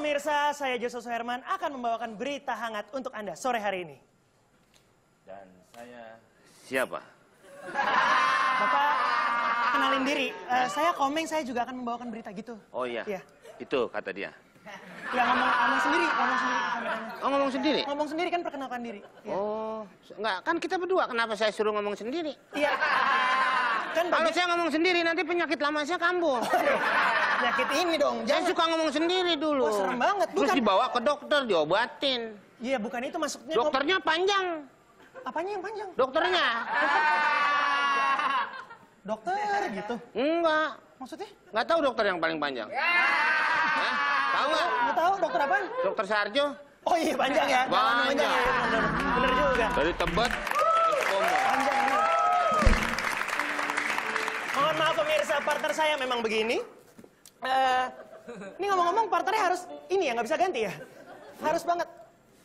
pemirsa, saya Joshua Herman akan membawakan berita hangat untuk Anda sore hari ini. Dan saya siapa? Bapak kenalin diri, Eh, saya Komeng, saya juga akan membawakan berita gitu. Oh iya. Iya. Itu kata dia. Ya ngomong, ngomong sendiri, ngomong sendiri. Oh ngomong sendiri? Ngomong sendiri kan perkenalkan diri. Iya. Oh, enggak kan kita berdua kenapa saya suruh ngomong sendiri? Iya. Kan Kalau bagi saya ngomong sendiri nanti penyakit lama saya kambuh. penyakit ini dong. Saya Jangan. suka ngomong sendiri dulu. Wah, serem banget. Terus Bukan. dibawa ke dokter, diobatin. Iya, bukan itu maksudnya. Dokternya panjang. Apanya yang panjang? Dokternya. Dokter gitu. Enggak. Maksudnya? Enggak tahu dokter yang paling panjang. Hah? Tahu nggak? Nggak tahu dokter apaan? Dokter Sarjo. Oh iya panjang ya. Panjang. panjang ya. Bener, bener juga. Dari Tebet. Panjang. Mohon maaf pemirsa, partner saya memang begini. Eh, ini ngomong-ngomong partnernya harus ini ya, nggak bisa ganti ya? Harus banget.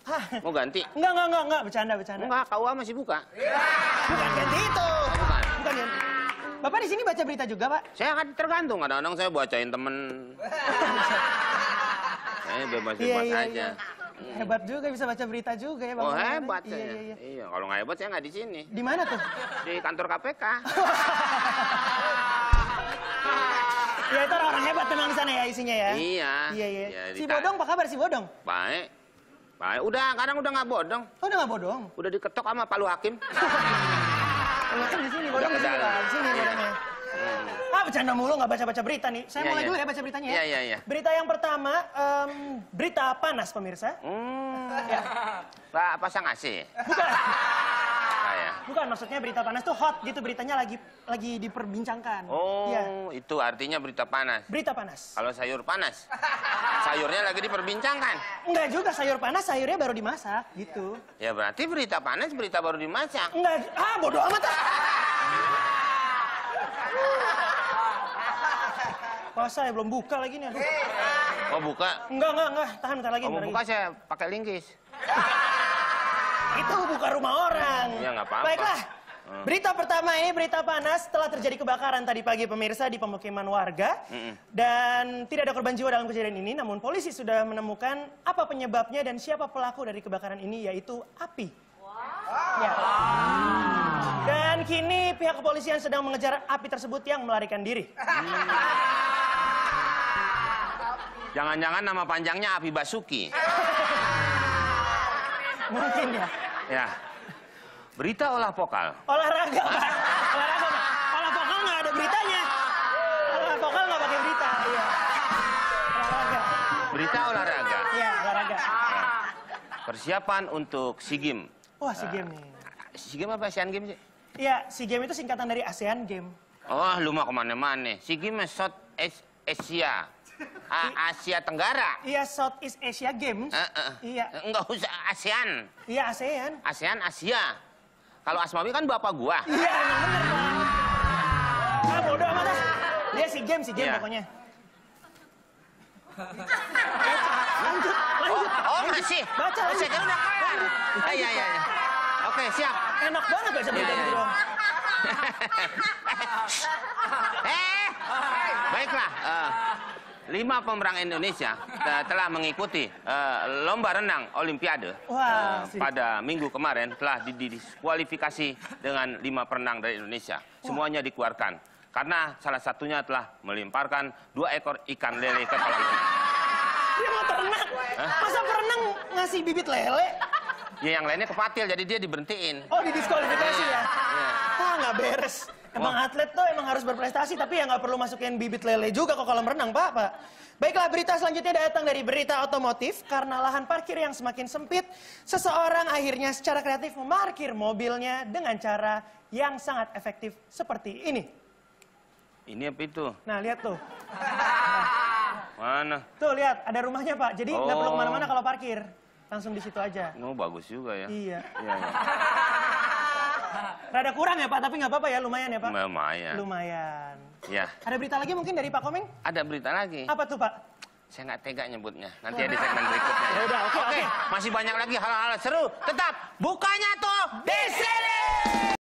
Hah. Mau ganti? Enggak, enggak, enggak, enggak, bercanda, bercanda. Enggak, KUA masih buka. Bukan ganti itu. Oh, bukan. Bukan ganti. Bapak di sini baca berita juga, Pak? Saya kan tergantung, kadang-kadang saya bacain temen. saya bebas-bebas Iya, iya, aja. Iya. Hebat juga bisa baca berita juga ya, Bang. Oh hebat Iya, saya. iya, iya. Iya, kalau nggak hebat saya nggak di sini. Di mana tuh? Di kantor KPK. Ya itu orang-orang hebat memang di sana ya isinya ya. Iya. Iya, iya. Iya, si Bodong, apa kabar si Bodong? Baik. Baik. Udah, kadang udah nggak bodong. Oh, udah nggak bodong? Udah diketok sama Palu Hakim. Kan di sini, bodong di sini. Di sini bodongnya. Ah, bercanda mulu nggak baca-baca berita nih. Saya Iya, mulai iya. dulu ya baca beritanya ya. Iya, iya, iya. Berita yang pertama, em, berita panas pemirsa. Hmm. Ya. Pak pasang AC. Bukan, Saya. bukan maksudnya berita panas tuh hot gitu beritanya lagi lagi diperbincangkan. Oh, Iya, itu artinya berita panas. berita panas. Kalau sayur panas, sayurnya lagi diperbincangkan. Enggak juga sayur panas, sayurnya baru dimasak gitu. Ya berarti berita panas, berita baru dimasak. Enggak, ah bodoh amat ah. Puasa ya belum buka lagi nih. Aduh. Oh buka. Enggak, enggak, enggak. Tahan bentar lagi. Oh, buka lagi. saya pakai linggis. Itu buka rumah orang. Ya, nggak apa-apa. Baiklah. Hmm. Berita pertama ini berita panas setelah terjadi kebakaran tadi pagi pemirsa di pemukiman warga Mm-mm. dan tidak ada korban jiwa dalam kejadian ini namun polisi sudah menemukan apa penyebabnya dan siapa pelaku dari kebakaran ini yaitu api. Ya. Dan kini pihak kepolisian sedang mengejar api tersebut yang melarikan diri. Jangan-jangan nama panjangnya Api Basuki. Mungkin ya. Ya. Berita olah pokal. Olahraga, Pak. Olahraga, Pak. Olah vokal nggak ada beritanya. Olah vokal nggak pakai berita. Iya. Olahraga. Berita olahraga. Iya, olahraga. Persiapan untuk SEA Games. Wah, si game nih. SEA Games apa Asian Games sih? Iya, si game itu singkatan dari ASEAN Game. Oh, lu mah ke mana-mana. SEA Games As- Asia. A- Asia Tenggara. Iya, Southeast Asia Games. Eh, eh. Iya, Enggak usah ASEAN. iya ASEAN. ASEAN Asia. Kalau Asmawi kan bapak gua. Iya, emang bener, Pak. Ah, bodoh amat ah. Dia si game, si game Iya. pokoknya. Lanjut, lanjut. Oh, masih. Baca, Oh, lanjut. Saya kira udah kelar. Ah, iya, iya, iya. Oke, siap. Enak banget baca berita Iya, gitu iya. doang. eh, baiklah. eh, lima pemenang Indonesia telah mengikuti eh, lomba renang Olimpiade Wah, eh, pada minggu kemarin telah didiskualifikasi dengan lima perenang dari Indonesia. Semuanya dikeluarkan karena salah satunya telah melimparkan dua ekor ikan lele ke kolam renang. Dia mau terenang. Masa perenang ngasih bibit lele? Ya yang lainnya kepatil jadi dia diberhentiin. Oh, didiskualifikasi ya? Iya. Ah, nggak beres. Emang atlet tuh emang harus berprestasi, tapi ya nggak perlu masukin bibit lele juga ke kolam renang, Pak, Pak. Baiklah, berita selanjutnya datang dari berita otomotif. Karena lahan parkir yang semakin sempit, seseorang akhirnya secara kreatif memarkir mobilnya dengan cara yang sangat efektif seperti ini. Ini apa itu? Nah, lihat tuh. Mana? Tuh, lihat. Ada rumahnya, Pak. Jadi nggak perlu Oh. ke mana-mana kalau parkir. Langsung di situ aja. Oh, bagus juga ya. Iya. Iya, iya. Rada kurang ya Pak, tapi nggak apa-apa ya, lumayan ya Pak. Lumayan. Lumayan. Ya. Ada berita lagi mungkin dari Pak Komeng? Ada berita lagi. Apa tuh Pak? Saya nggak tega nyebutnya. Nanti ada segmen berikutnya. Ya udah, oke. Masih banyak lagi hal-hal seru. Tetap bukanya tuh di sini.